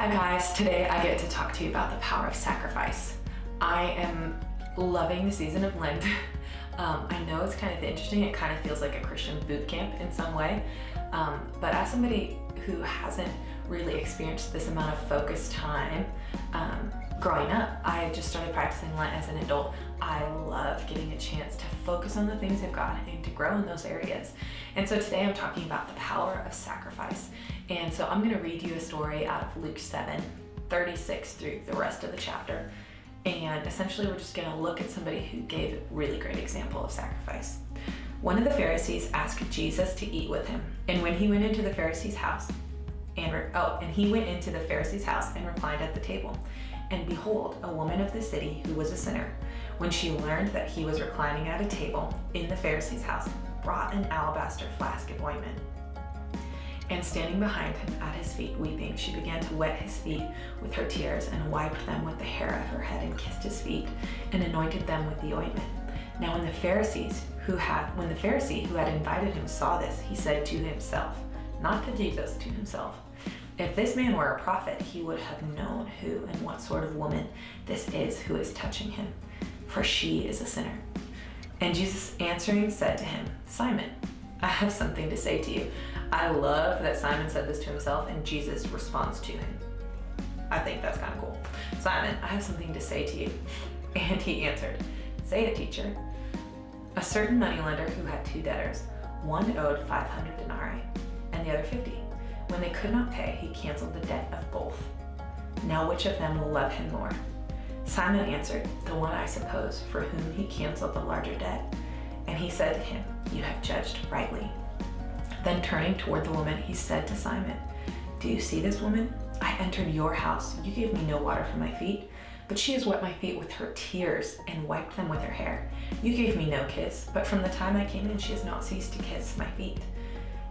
Hi guys, today I get to talk to you about the power of sacrifice. I am loving the season of Lent. Um, I know it's kind of interesting, it kind of feels like a Christian boot camp in some way, um, but as somebody who hasn't really experienced this amount of focused time um, growing up, I just started practicing Lent as an adult. I love getting a chance to focus on the things of God and to grow in those areas. And so today I'm talking about the power of sacrifice. And so I'm going to read you a story out of Luke 7, 36 through the rest of the chapter. And essentially, we're just going to look at somebody who gave a really great example of sacrifice. One of the Pharisees asked Jesus to eat with him. And when he went into the Pharisee's house, and oh, and he went into the Pharisee's house and reclined at the table. And behold, a woman of the city who was a sinner, when she learned that he was reclining at a table in the Pharisee's house, brought an alabaster flask of ointment. And standing behind him at his feet, weeping, she began to wet his feet with her tears and wiped them with the hair of her head and kissed his feet and anointed them with the ointment. Now when the Pharisees who had when the Pharisee who had invited him saw this, he said to himself, not to Jesus, to himself, if this man were a prophet, he would have known who and what sort of woman this is who is touching him, for she is a sinner. And Jesus answering said to him, Simon, I have something to say to you. I love that Simon said this to himself and Jesus responds to him. I think that's kind of cool. Simon, I have something to say to you. And he answered, Say it, teacher. A certain moneylender who had two debtors, one owed 500 denarii and the other 50. When they could not pay, he canceled the debt of both. Now, which of them will love him more? Simon answered, The one, I suppose, for whom he canceled the larger debt. And he said to him, You have judged rightly. Then turning toward the woman, he said to Simon, Do you see this woman? I entered your house. You gave me no water for my feet, but she has wet my feet with her tears and wiped them with her hair. You gave me no kiss, but from the time I came in, she has not ceased to kiss my feet.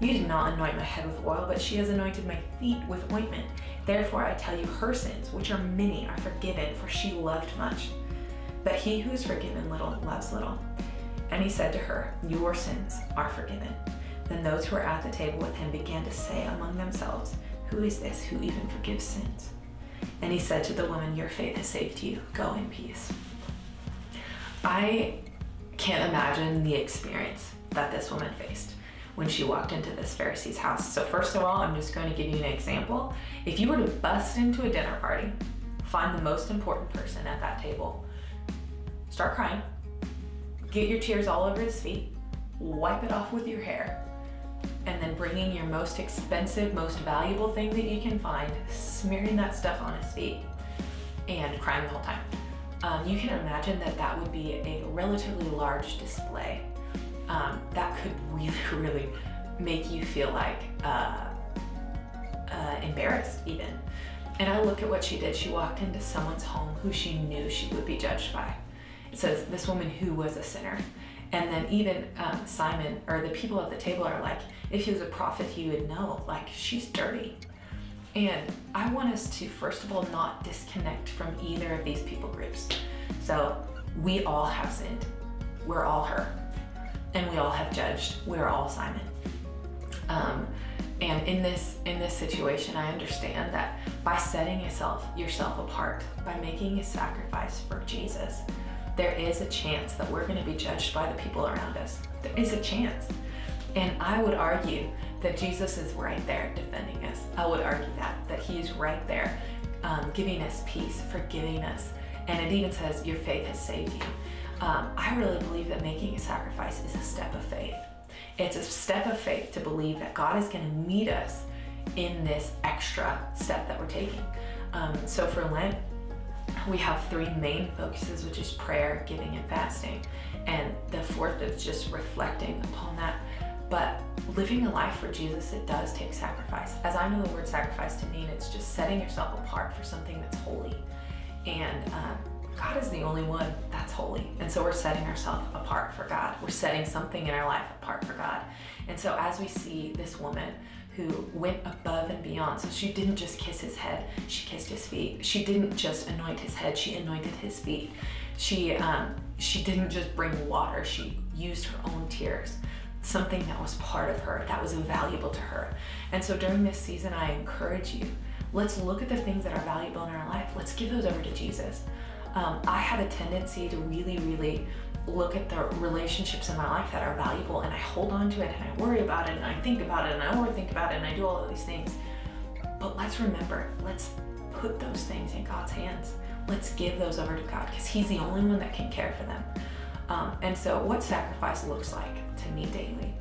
You did not anoint my head with oil, but she has anointed my feet with ointment. Therefore, I tell you, her sins, which are many, are forgiven, for she loved much. But he who is forgiven little loves little. And he said to her, Your sins are forgiven. Then those who were at the table with him began to say among themselves, Who is this who even forgives sins? And he said to the woman, Your faith has saved you. Go in peace. I can't imagine the experience that this woman faced when she walked into this Pharisee's house. So, first of all, I'm just going to give you an example. If you were to bust into a dinner party, find the most important person at that table, start crying, get your tears all over his feet, wipe it off with your hair, and then bringing your most expensive, most valuable thing that you can find, smearing that stuff on his feet, and crying the whole time. Um, you can imagine that that would be a relatively large display could really, really make you feel like uh, uh, embarrassed, even. And I look at what she did. She walked into someone's home who she knew she would be judged by. It says this woman who was a sinner. And then even um, Simon or the people at the table are like, if he was a prophet, he would know. Like she's dirty. And I want us to first of all not disconnect from either of these people groups. So we all have sinned. We're all her and we all have judged. We're all Simon. Um, and in this in this situation, I understand that by setting yourself yourself apart, by making a sacrifice for Jesus, there is a chance that we're going to be judged by the people around us. There is a chance. And I would argue that Jesus is right there defending us. I would argue that, that He is right there um, giving us peace, forgiving us. And it even says, Your faith has saved you. Um, I really believe that making a sacrifice is a step of faith. It's a step of faith to believe that God is going to meet us in this extra step that we're taking. Um, so for Lent, we have three main focuses, which is prayer, giving, and fasting. And the fourth is just reflecting upon that. But living a life for Jesus, it does take sacrifice. As I know the word sacrifice to mean, it's just setting yourself apart for something that's holy. And um, God is the only one that's holy. And so we're setting ourselves apart for God. We're setting something in our life apart for God. And so as we see this woman who went above and beyond, so she didn't just kiss his head, she kissed his feet. She didn't just anoint his head, she anointed his feet. She, um, she didn't just bring water, she used her own tears something that was part of her, that was valuable to her. And so during this season, I encourage you Let's look at the things that are valuable in our life. Let's give those over to Jesus. Um, I have a tendency to really, really look at the relationships in my life that are valuable and I hold on to it and I worry about it and I think about it and I overthink about it and I do all of these things. But let's remember, let's put those things in God's hands. Let's give those over to God because He's the only one that can care for them. Um, and so, what sacrifice looks like to me daily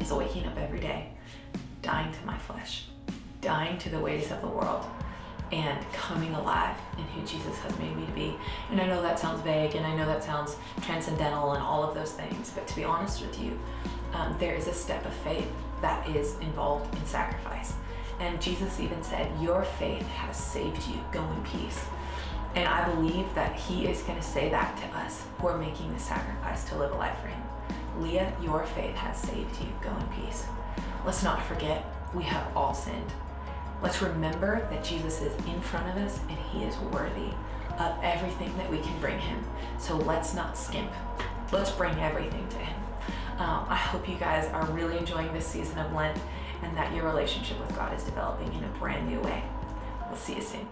is waking up every day, dying to my flesh, dying to the ways of the world, and coming alive in who Jesus has made me to be. And I know that sounds vague and I know that sounds transcendental and all of those things, but to be honest with you, um, there is a step of faith that is involved in sacrifice. And Jesus even said, Your faith has saved you. Go in peace. And I believe that He is going to say that to us who are making the sacrifice to live a life for Him. Leah, your faith has saved you. Go in peace. Let's not forget, we have all sinned. Let's remember that Jesus is in front of us and he is worthy of everything that we can bring him. So let's not skimp. Let's bring everything to him. Um, I hope you guys are really enjoying this season of Lent and that your relationship with God is developing in a brand new way. We'll see you soon.